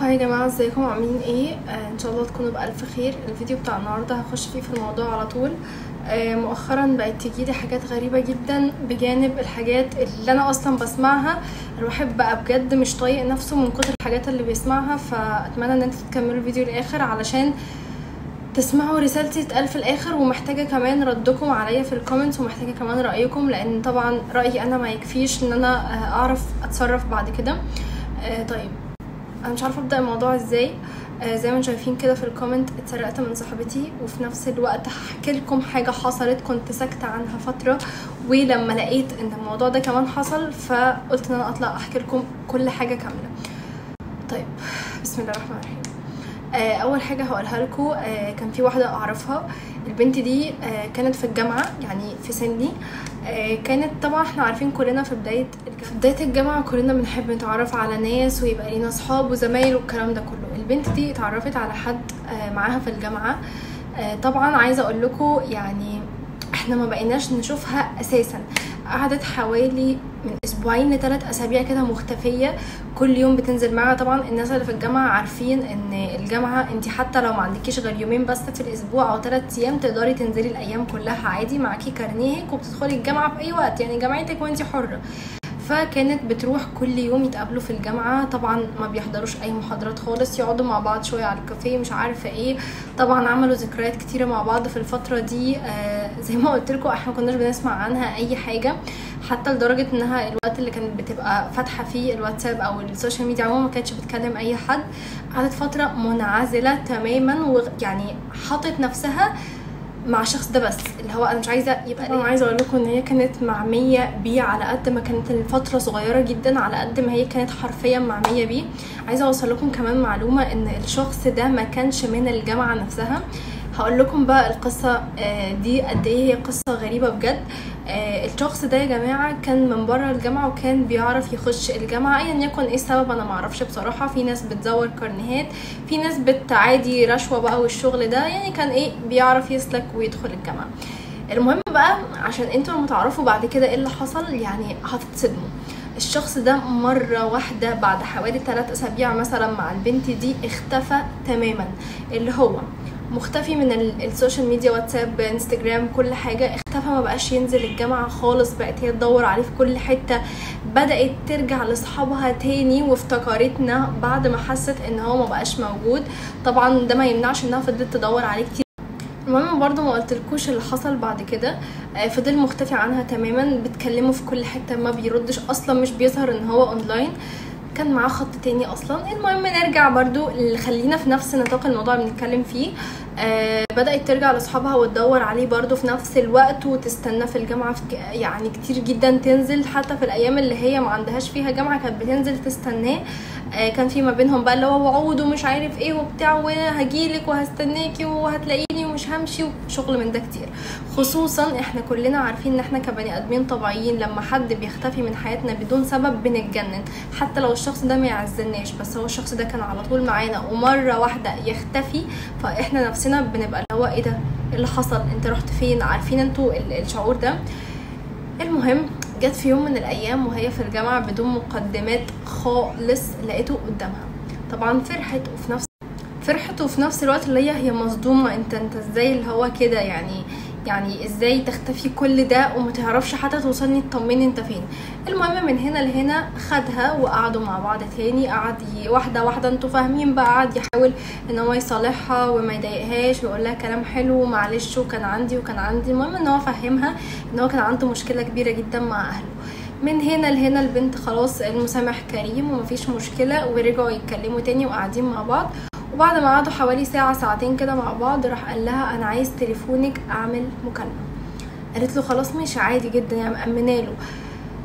هاي يا جماعة ازيكم؟ عاملين إيه؟ آه ان شاء الله تكونوا بألف خير. الفيديو بتاع النهاردة هخش فيه في الموضوع على طول. آه مؤخرا بقت تجيلي حاجات غريبة جدا بجانب الحاجات اللي أنا أصلا بسمعها. الواحد بقى بجد مش طايق نفسه من كتر الحاجات اللي بيسمعها فأتمنى إن أنتوا تكملوا الفيديو للآخر علشان تسمعوا رسالتي تتقال في الآخر. ومحتاجة كمان ردكم عليا في الكومنتس ومحتاجة كمان رأيكم لأن طبعا رأيي أنا ما يكفيش إن أنا آه، أعرف أتصرف بعد كده. آه، طيب. أنا مش عارفة أبدأ الموضوع إزاي. آه زي ما أنتم شايفين كده في الكومنت اتسرقت من صاحبتي وفي نفس الوقت هحكي لكم حاجة حصلت كنت ساكتة عنها فترة ولما لقيت إن الموضوع ده كمان حصل فقلت إن أنا أطلع أحكي لكم كل حاجة كاملة. طيب بسم الله الرحمن الرحيم. آه، أول حاجة هقولها لكم آه، كان في واحدة أعرفها. البنت دي آه، كانت في الجامعة يعني في سني. كانت طبعا إحنا عارفين كلنا في بداية في بداية الجامعة كلنا بنحب نتعرف على ناس ويبقى لينا أصحاب وزمايل والكلام ده كله. البنت دي اتعرفت على حد آه، معاها في الجامعة. آه، طبعا عايزة أقول لكم يعني إحنا ما بقيناش نشوفها أساسا. قعدت حوالي من أسبوعين لثلاث أسابيع كده مختفية. كل يوم بتنزل معاها. طبعا الناس اللي في الجامعة عارفين إن الجامعة انت حتى لو ما عندكيش غير يومين بس في الأسبوع أو ثلاث أيام تقدري تنزلي الأيام كلها عادي. معاكي كارنيهك وبتدخلي الجامعة في أي وقت. يعني جامعتك وانت حرة. فكانت بتروح كل يوم يتقابلوا في الجامعة. طبعا ما بيحضروش أي محاضرات خالص. يقعدوا مع بعض شوية على الكافيه مش عارفة إيه. طبعا عملوا ذكريات كتيرة مع بعض في الفترة دي. آه زي ما قلت لكم إحنا ما كناش بنسمع عنها أي حاجة. حتى لدرجة إنها الوقت اللي كانت بتبقى فاتحة فيه الواتساب أو ال social media عموما ما كانتش بتكلم أي حد قعدت فترة منعزلة تماما ويعني حاطة نفسها مع الشخص ده بس اللي هو أنا مش عايزة يبقى أنا عايزة أقول لكم إن هي كانت معمية بيه على قد ما كانت الفترة صغيرة جدا على قد ما هي كانت حرفيا معمية بيه. عايزة أوصل لكم كمان معلومة إن الشخص ده ما كانش من الجامعة نفسها. هقول لكم بقى القصة آه، دي قد إيه هي قصة غريبة بجد. الشخص ده يا جماعة كان من بره الجامعة وكان بيعرف يخش الجامعة. ايا يكن إيه السبب أنا معرفش بصراحة. في ناس بتزور كارنيهات في ناس بتعادي رشوة بقى والشغل ده. يعني كان إيه بيعرف يسلك ويدخل الجامعة. المهم بقى عشان أنتوا لما تعرفوا بعد كده إيه اللي حصل يعني هتتصدموا. الشخص ده مرة واحدة بعد حوالي ثلاث أسابيع مثلا مع البنت دي اختفى تماما. اللي هو مختفي من ال- ال social media واتساب انستجرام كل حاجة. اختفى ما بقاش ينزل الجامعة خالص بقت هي تدور عليه في كل حتة. بدأت ترجع لأصحابها تاني وافتكرتنا بعد ما حست إن هو ما بقاش موجود. طبعا ده ما يمنعش إنها فضلت تدور عليه كتير. المهم برضو ما قلتلكوش اللي حصل بعد كده. آه، فضل مختفي عنها تماما بتكلمه في كل حتة ما بيردش أصلا مش بيظهر إن هو اونلاين كان معاه خط تاني أصلا. المهم نرجع برضو خلينا في نفس نطاق الموضوع اللي بنتكلم فيه. آه بدأت ترجع لأصحابها وتدور عليه برضو في نفس الوقت وتستنى في الجامعة في يعني كتير جدا تنزل. حتى في الأيام اللي هي ما عندهاش فيها جامعة كانت بتنزل تستناه. آه كان في ما بينهم بقى اللي هو وعود ومش عارف إيه وبتاع وهجيلك وهستناكي وهتلاقيني ومش همشي وشغل من ده كتير. خصوصا إحنا كلنا عارفين إن إحنا كبني آدمين طبيعيين لما حد بيختفي من حياتنا بدون سبب بنتجنن. حتى لو الشخص ده ما يعزلناش بس هو الشخص ده كان على طول معانا ومرة واحدة يختفي فإحنا نفسنا بنبقى هو إيه ده؟ إيه اللي حصل؟ انت رحت فين؟ عارفين أنتوا ال- الشعور ده؟ المهم جت في يوم من الأيام وهي في الجامعة بدون مقدمات خالص لقيته قدامها. طبعا فرحت وفي نفس فرحت وفي نفس الوقت اللي هي هي مصدومة انت انت إزاي اللي هو كده يعني؟ يعني إزاي تختفي كل ده وما تعرفش حتى توصلني تطمني انت فين. المهم من هنا لهنا خدها وقعدوا مع بعض تاني قعد واحدة واحدة أنتوا فاهمين بقى قعد يحاول ان هو يصالحها وما يضايقهاش ويقول لها كلام حلو ومعلش وكان عندي وكان عندي. المهم ان هو فهمها ان هو كان عنده مشكلة كبيرة جدا مع أهله. من هنا لهنا البنت خلاص المسامح كريم ومفيش مشكلة ورجعوا يتكلموا تاني وقاعدين مع بعض. وبعد ما قعدوا حوالي ساعة ساعتين كده مع بعض راح قال لها أنا عايز تليفونك أعمل مكالمة. قالت له خلاص ماشي عادي جدا يعني مأمنة له.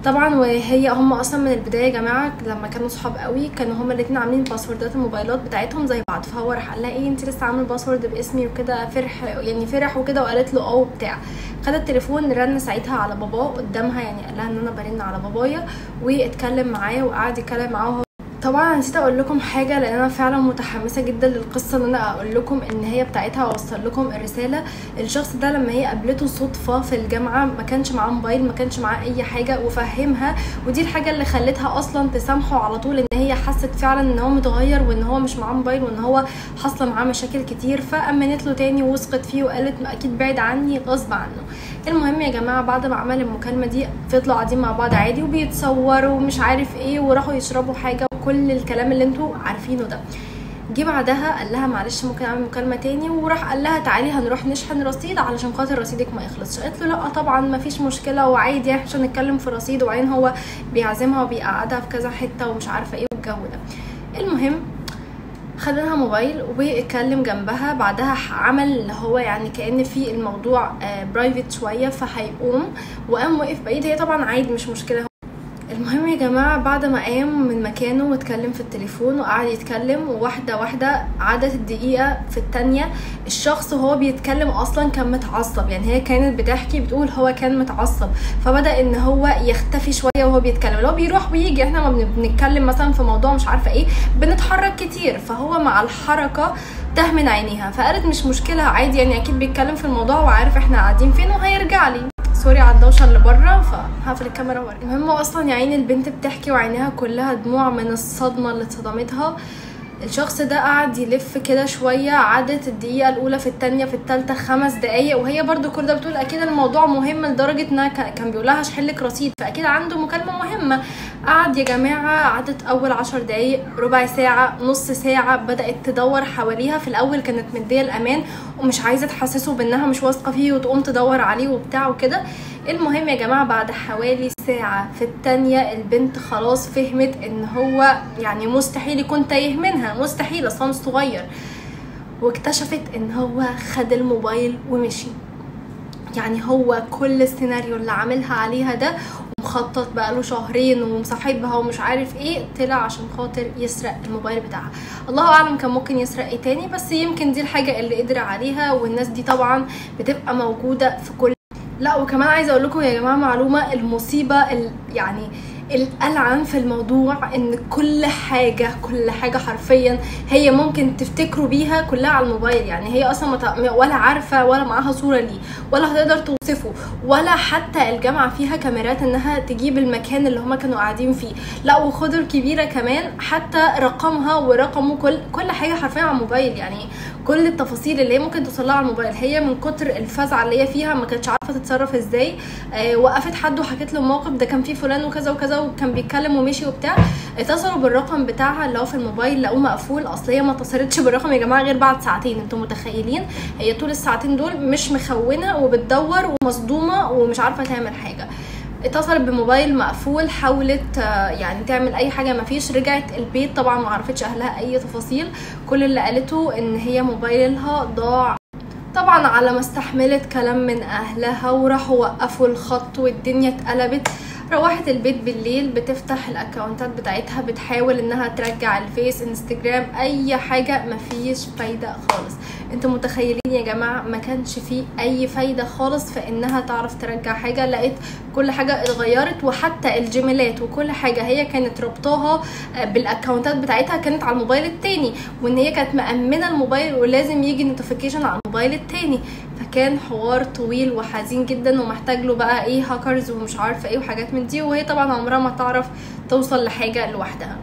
طبعا وهي هم أصلا من البداية يا جماعة لما كانوا صحاب قوي كانوا هما الاتنين عاملين باسوردات الموبايلات بتاعتهم زي بعض. فهو راح قال لها إيه أنت لسه عامل password باسمي وكده فرح يعني فرح وكده؟ وقالت له آه وبتاع. خد التليفون رن ساعتها على باباه قدامها يعني قال لها إن أنا برن على بابايا واتكلم معاه وقعد يتكلم معاه طبعا نسيت أقول لكم حاجة لأن أنا فعلا متحمسة جدا للقصة ان أنا أقول لكم النهايه بتاعتها وأوصل لكم الرسالة. الشخص ده لما هي قابلته صدفة في الجامعة ما كانش معاه موبايل ما كانش معاه أي حاجة وفهمها. ودي الحاجة اللي خلتها أصلا تسامحه على طول إن هي حست فعلا إن هو متغير وإن هو مش معاه موبايل وإن هو حصل معاه مشاكل كتير. فأمنت له تاني ووثقت فيه وقالت أكيد بعيد عني غصب عنه. المهم يا جماعة بعد ما عمل المكالمة دي فضلوا قاعدين مع بعض عادي وبيتصوروا ومش عارف إيه وراحوا يشربوا حاجة وكل الكلام اللي أنتوا عارفينه ده. جه بعدها قال لها معلش ممكن أعمل مكالمة تاني وراح قال لها تعالي هنروح نشحن رصيد علشان خاطر رصيدك ما يخلصش. قالت له لا طبعا ما فيش مشكلة وعادي إحنا مش هنتكلم في رصيد وبعدين هو بيعزمها وبيقعدها في كذا حتة ومش عارفة إيه والجو ده. المهم خد لها موبايل واتكلم جنبها بعدها عمل اللي هو يعني كأن في الموضوع برايفت شوية فهيقوم وقام وقف بعيد. هي طبعا عادي مش مشكلة. المهم يا جماعة بعد ما قام من مكانه واتكلم في التليفون وقعد يتكلم وواحدة واحدة عدت الدقيقة في التانية الشخص وهو بيتكلم أصلا كان متعصب. يعني هي كانت بتحكي بتقول هو كان متعصب. فبدأ إن هو يختفي شوية وهو بيتكلم. لو بيروح ويجي. إحنا ما بنتكلم مثلا في موضوع مش عارفة إيه بنتحرك كتير. فهو مع الحركة تاه من عينيها. فقالت مش مشكلة عادي يعني أكيد بيتكلم في الموضوع وعارف إحنا قاعدين فين وهيرجع لي. سوري على الدوشة اللي بره فهقفل الكاميرا وأرجع. المهم أصلا يا عيني البنت بتحكي وعينيها كلها دموع من الصدمة اللي اتصدمتها. الشخص ده قعد يلف كده شوية عدت الدقيقة الأولى في التانية في التالتة خمس دقايق وهي برضو كل ده بتقول أكيد الموضوع مهم لدرجة إنها كان بيقولها هشحلك رصيد فأكيد عنده مكالمة مهمة قعد يا جماعة عدت أول عشر دقايق ربع ساعة نص ساعة بدأت تدور حواليها. في الأول كانت مدية الأمان ومش عايزة تحسسه بإنها مش واثقة فيه وتقوم تدور عليه وبتاع وكده. المهم يا جماعة بعد حوالي ساعة في التانية البنت خلاص فهمت إن هو يعني مستحيل يكون تايه منها مستحيل أصلا صغير. واكتشفت إن هو خد الموبايل ومشي. يعني هو كل السيناريو اللي عاملها عليها ده مخطط بقاله شهرين ومصاحبها ومش عارف إيه طلع عشان خاطر يسرق الموبايل بتاعها. الله أعلم كان ممكن يسرق إيه تاني بس يمكن دي الحاجة اللي قدر عليها والناس دي طبعا بتبقى موجودة في كل لا وكمان عايزة أقول لكم يا جماعة معلومة المصيبة ال يعني الألعن في الموضوع إن كل حاجة كل حاجة حرفيا هي ممكن تفتكروا بيها كلها على الموبايل يعني هي أصلا. ولا عارفة ولا معاها صورة ليه ولا هتقدر توصفه ولا حتى الجامعة فيها كاميرات إنها تجيب المكان اللي هما كانوا قاعدين فيه لا وخضر كبيرة كمان حتى رقمها ورقمه كل كل حاجة حرفيا على الموبايل يعني كل التفاصيل اللي هي ممكن توصلها على الموبايل. هي من كتر الفزعة اللي هي فيها ما كانتش عارفة تتصرف إزاي. آه وقفت حد وحكت له موقف ده كان فيه فلان وكذا وكذا وكان بيتكلم ومشي وبتاع. اتصلوا بالرقم بتاعها اللي هو في الموبايل لقوه مقفول. أصل هي ما اتصلتش بالرقم يا جماعة غير بعد ساعتين أنتوا متخيلين؟ هي طول الساعتين دول مش مخونة وبتدور ومصدومة ومش عارفة تعمل حاجة. اتصلت بموبايل مقفول حاولت يعني تعمل أي حاجة ما فيش رجعت البيت. طبعا ما عرفتش أهلها أي تفاصيل. كل اللي قالته إن هي موبايلها ضاع. طبعا على ما استحملت كلام من أهلها وراحوا وقفوا الخط والدنيا اتقلبت. روحت البيت بالليل بتفتح الأكونتات بتاعتها بتحاول إنها ترجع الفيس إنستجرام أي حاجة مفيش فايدة خالص. أنتوا متخيلين يا جماعة ما كانش فيه أي فايدة خالص في إنها تعرف ترجع حاجة. لقيت كل حاجة اتغيرت وحتى الجيميلات وكل حاجة. هي كانت ربطاها بالأكونتات بتاعتها كانت على الموبايل التاني وإن هي كانت مأمنة الموبايل ولازم يجي notification على الموبايل التاني. فكان حوار طويل وحزين جدا ومحتاج له بقى إيه هاكرز ومش عارفه إيه وحاجات من دي. وهي طبعا عمرها ما تعرف توصل لحاجة لوحدها.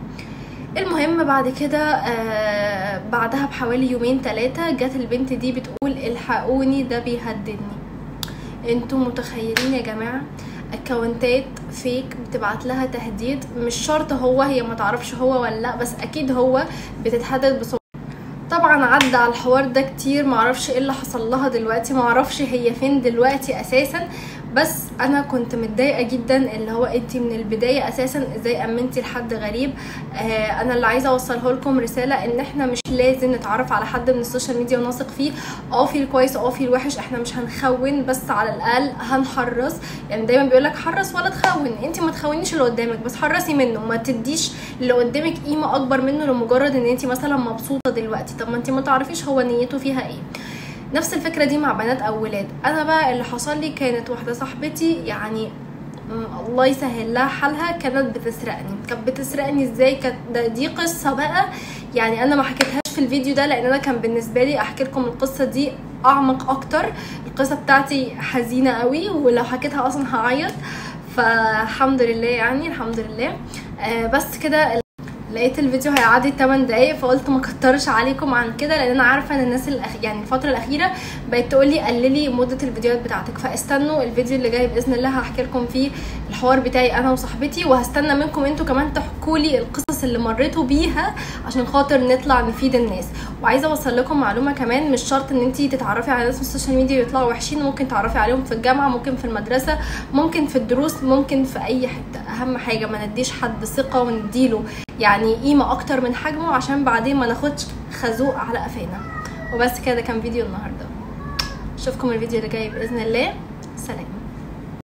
المهم بعد كده آه بعدها بحوالي يومين ثلاثة جت البنت دي بتقول الحقوني ده بيهددني. أنتوا متخيلين يا جماعة؟ اكونتات فيك بتبعت لها تهديد. مش شرط هو هي ما تعرفش هو ولا لأ بس أكيد هو بتتهدد بصوت طبعا عدى على الحوار ده كتير معرفش إيه اللي حصل لها دلوقتي معرفش هي فين دلوقتي أساسا. بس أنا كنت متضايقة جدا اللي هو انت من البداية أساسا إزاي أمنتي لحد غريب. آه أنا اللي عايزة أوصله لكم رسالة إن إحنا مش لازم نتعرف على حد من ال social media ونثق فيه. آه في الكويس آه في الوحش إحنا مش هنخون بس على الأقل هنحرص. يعني دايما بيقول لك حرص ولا تخون. انت ما تخونيش اللي قدامك بس حرصي منه. ما تديش اللي قدامك قيمة أكبر منه لمجرد إن انت مثلا مبسوطة دلوقتي. طب ما انت ما تعرفيش هو نيته فيها إيه. نفس الفكرة دي مع بنات أو ولاد. أنا بقى اللي حصل لي كانت واحدة صاحبتي يعني الله يسهل لها حالها كانت بتسرقني. كانت بتسرقني إزاي؟ كانت دي قصة بقى. يعني أنا ما حكيتهاش في الفيديو ده لأن أنا كان بالنسبة لي أحكي لكم القصة دي أعمق أكتر. القصة بتاعتي حزينة قوي ولو حكيتها أصلا هعيط. فالحمد لله يعني الحمد لله. آه بس كده لقيت الفيديو هيعدي 8 دقايق فقلت ما كترش عليكم عن كده لأن أنا عارفة إن الناس الأخ... يعني الفترة الأخيرة بقت تقول لي قللي مدة الفيديوهات بتاعتك. فاستنوا الفيديو اللي جاي بإذن الله هحكي لكم فيه الحوار بتاعي أنا وصاحبتي وهستنى منكم أنتوا كمان تحكوا لي القصص اللي مريتوا بيها عشان خاطر نطلع نفيد الناس. وعايزة أوصل لكم معلومة كمان مش شرط إن انت تتعرفي على ناس في ال social media ويطلعوا وحشين ممكن تعرفي عليهم في الجامعة ممكن في المدرسة ممكن في الدروس ممكن في أي حتة. أهم حاجة ما نديش حد ثقة ونديله يعني قيمة أكتر من حجمه عشان بعدين ما ناخدش خازوق على قفانا. وبس كده كان فيديو النهارده. أشوفكم الفيديو اللي جاي بإذن الله. سلام.